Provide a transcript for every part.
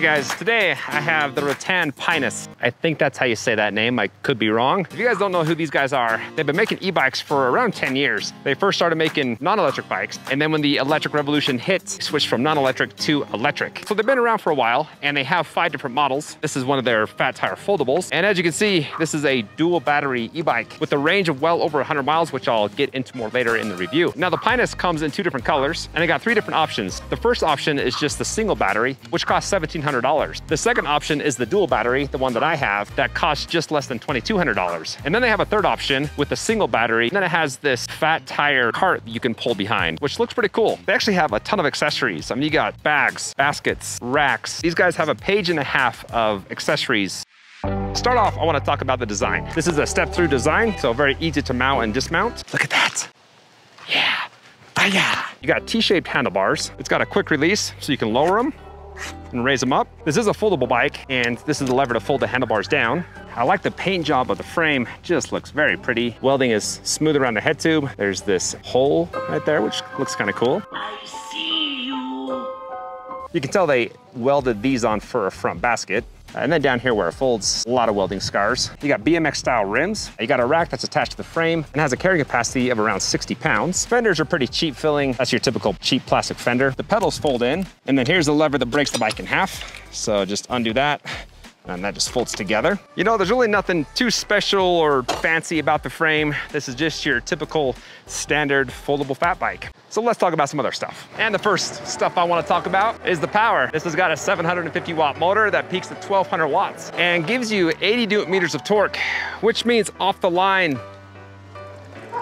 guys, today I have the Rattan Pinus. I think that's how you say that name. I could be wrong. If you guys don't know who these guys are, they've been making e-bikes for around 10 years. They first started making non-electric bikes, and then when the electric revolution hit, switched from non-electric to electric. So they've been around for a while, and they have five different models. This is one of their fat tire foldables. And as you can see, this is a dual battery e-bike with a range of well over 100 miles, which I'll get into more later in the review. Now the Pinus comes in two different colors, and they got three different options. The first option is just the single battery, which costs $1,700. The second option is the dual battery, the one that I have, that costs just less than $2,200. And then they have a third option with a single battery. And then it has this fat tire cart you can pull behind, which looks pretty cool. They actually have a ton of accessories. I mean, you got bags, baskets, racks. These guys have a page and a half of accessories Start off, I wanna talk about the design. This is a step-through design, so very easy to mount and dismount. Look at that. Yeah, Fire. You got T-shaped handlebars. It's got a quick release, so you can lower them and raise them up. This is a foldable bike, and this is the lever to fold the handlebars down. I like the paint job of the frame, just looks very pretty. Welding is smooth around the head tube. There's this hole right there, which looks kind of cool. I see you. You can tell they welded these on for a front basket. Uh, and then down here where it folds, a lot of welding scars. You got BMX style rims. You got a rack that's attached to the frame and has a carrying capacity of around 60 pounds. Fenders are pretty cheap filling. That's your typical cheap plastic fender. The pedals fold in. And then here's the lever that breaks the bike in half. So just undo that and that just folds together. You know, there's really nothing too special or fancy about the frame. This is just your typical standard foldable fat bike. So let's talk about some other stuff. And the first stuff I wanna talk about is the power. This has got a 750 watt motor that peaks at 1200 watts and gives you 80 newton meters of torque, which means off the line,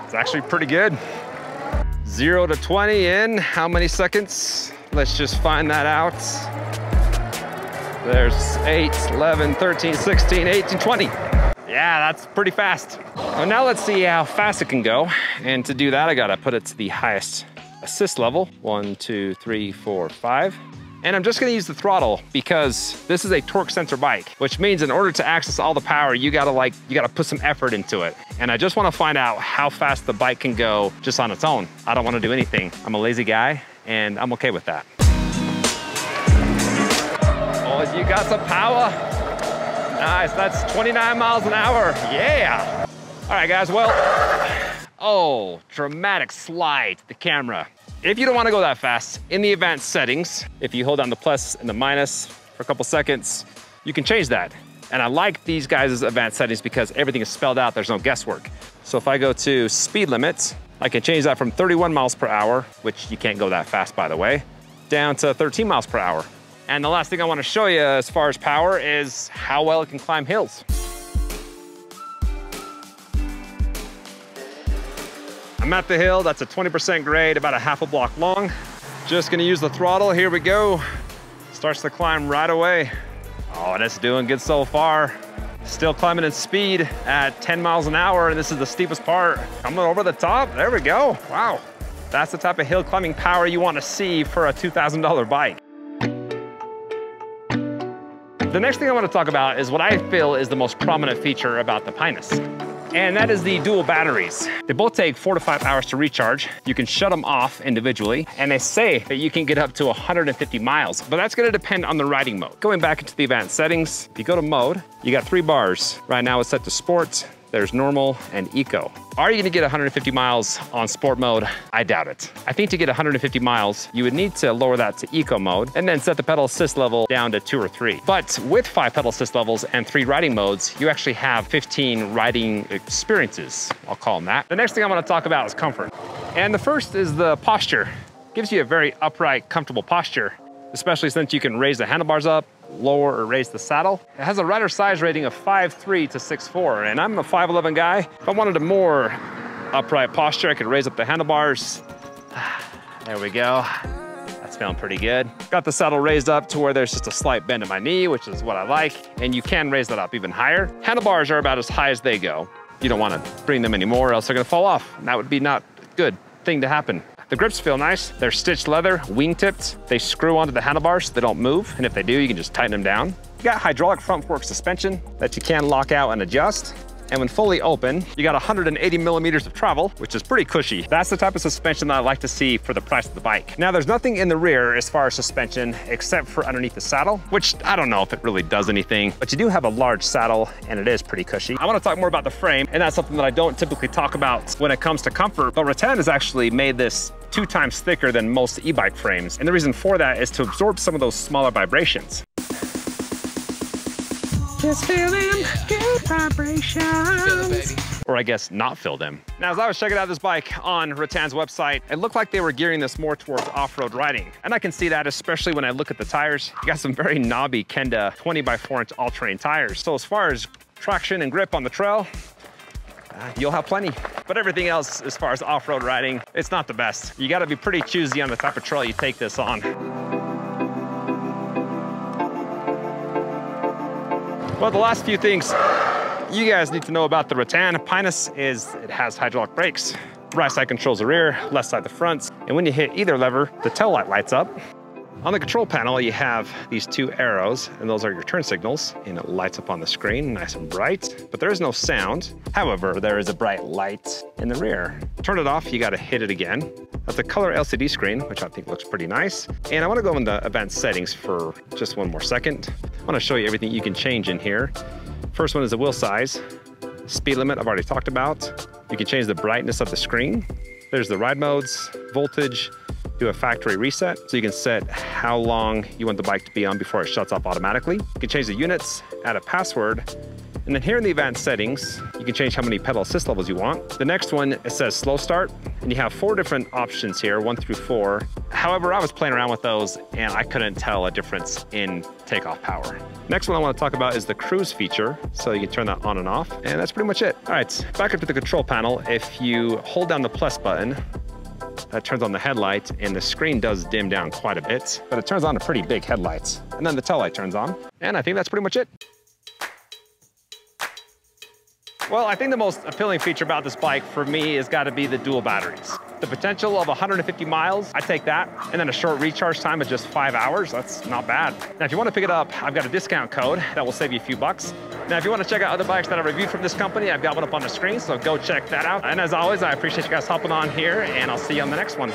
it's actually pretty good. Zero to 20 in how many seconds? Let's just find that out. There's 8, 11, 13, 16, 18, 20. Yeah, that's pretty fast. Well, now let's see how fast it can go. And to do that, I gotta put it to the highest assist level. One, two, three, four, five. And I'm just gonna use the throttle because this is a torque sensor bike, which means in order to access all the power, you gotta like, you gotta put some effort into it. And I just wanna find out how fast the bike can go just on its own. I don't wanna do anything. I'm a lazy guy and I'm okay with that. Oh, you got some power. Nice, that's 29 miles an hour. Yeah. All right, guys, well, oh, dramatic slide the camera. If you don't wanna go that fast, in the advanced settings, if you hold down the plus and the minus for a couple seconds, you can change that. And I like these guys' advanced settings because everything is spelled out, there's no guesswork. So if I go to speed limits, I can change that from 31 miles per hour, which you can't go that fast by the way, down to 13 miles per hour. And the last thing I wanna show you as far as power is how well it can climb hills. I'm at the hill, that's a 20% grade, about a half a block long. Just gonna use the throttle, here we go. Starts to climb right away. Oh, and it's doing good so far. Still climbing in speed at 10 miles an hour, and this is the steepest part. Coming over the top, there we go, wow. That's the type of hill climbing power you wanna see for a $2,000 bike. The next thing I want to talk about is what I feel is the most prominent feature about the Pinus. And that is the dual batteries. They both take four to five hours to recharge. You can shut them off individually. And they say that you can get up to 150 miles, but that's gonna depend on the riding mode. Going back into the advanced settings, if you go to mode, you got three bars. Right now it's set to sport, there's normal and eco. Are you gonna get 150 miles on sport mode? I doubt it. I think to get 150 miles, you would need to lower that to eco mode and then set the pedal assist level down to two or three. But with five pedal assist levels and three riding modes, you actually have 15 riding experiences, I'll call them that. The next thing I wanna talk about is comfort. And the first is the posture. Gives you a very upright, comfortable posture, especially since you can raise the handlebars up, lower or raise the saddle. It has a rider size rating of 5'3 to 6'4, and I'm a 5'11 guy. If I wanted a more upright posture, I could raise up the handlebars. There we go. That's feeling pretty good. Got the saddle raised up to where there's just a slight bend in my knee, which is what I like, and you can raise that up even higher. Handlebars are about as high as they go. You don't wanna bring them anymore, else they're gonna fall off. And that would be not good thing to happen. The grips feel nice. They're stitched leather, wing tipped. They screw onto the handlebars so they don't move. And if they do, you can just tighten them down. You got hydraulic front fork suspension that you can lock out and adjust. And when fully open, you got 180 millimeters of travel, which is pretty cushy. That's the type of suspension that I like to see for the price of the bike. Now, there's nothing in the rear as far as suspension, except for underneath the saddle, which I don't know if it really does anything, but you do have a large saddle and it is pretty cushy. I wanna talk more about the frame, and that's something that I don't typically talk about when it comes to comfort, but Rattan has actually made this two times thicker than most e-bike frames. And the reason for that is to absorb some of those smaller vibrations. Just feeling good vibrations. Or I guess not fill them. Now, as I was checking out this bike on Rattan's website, it looked like they were gearing this more towards off-road riding. And I can see that, especially when I look at the tires. You got some very knobby Kenda 20 by 4 inch all-terrain tires. So as far as traction and grip on the trail, you'll have plenty. But everything else, as far as off-road riding, it's not the best. You gotta be pretty choosy on the type of trail you take this on. Well, the last few things you guys need to know about the Rattan Pinus is it has hydraulic brakes. Right side controls the rear, left side the front. And when you hit either lever, the tail light lights up. On the control panel, you have these two arrows, and those are your turn signals, and it lights up on the screen, nice and bright, but there is no sound. However, there is a bright light in the rear. Turn it off, you gotta hit it again. That's a color LCD screen, which I think looks pretty nice. And I wanna go into advanced settings for just one more second. I wanna show you everything you can change in here. First one is the wheel size. Speed limit, I've already talked about. You can change the brightness of the screen. There's the ride modes, voltage, do a factory reset so you can set how long you want the bike to be on before it shuts off automatically. You can change the units, add a password, and then here in the advanced settings, you can change how many pedal assist levels you want. The next one, it says slow start, and you have four different options here, one through four. However, I was playing around with those and I couldn't tell a difference in takeoff power. Next one I wanna talk about is the cruise feature. So you can turn that on and off, and that's pretty much it. All right, back up to the control panel. If you hold down the plus button, that turns on the headlight and the screen does dim down quite a bit, but it turns on a pretty big headlights. And then the tail light turns on. And I think that's pretty much it. Well, I think the most appealing feature about this bike for me has got to be the dual batteries. The potential of 150 miles, I take that. And then a short recharge time of just five hours, that's not bad. Now, if you want to pick it up, I've got a discount code that will save you a few bucks. Now, if you want to check out other bikes that I reviewed from this company, I've got one up on the screen, so go check that out. And as always, I appreciate you guys hopping on here, and I'll see you on the next one.